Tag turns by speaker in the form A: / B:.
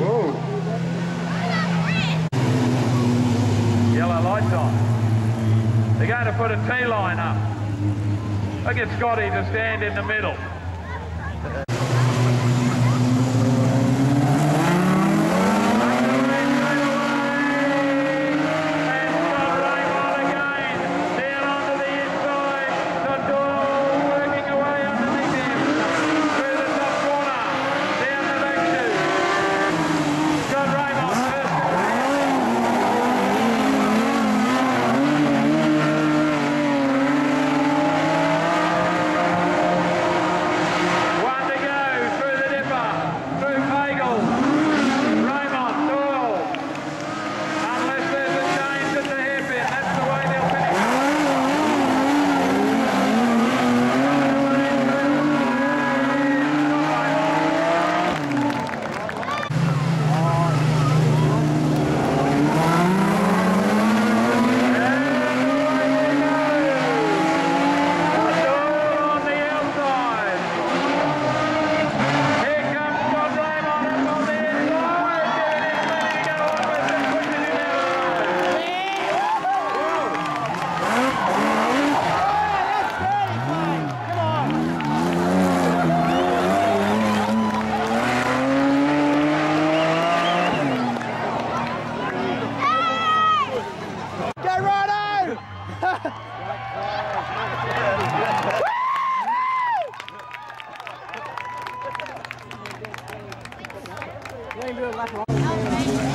A: Whoa. Yellow lights on. They're going to put a T-line up. Look at Scotty to stand in the middle. You ain't doing like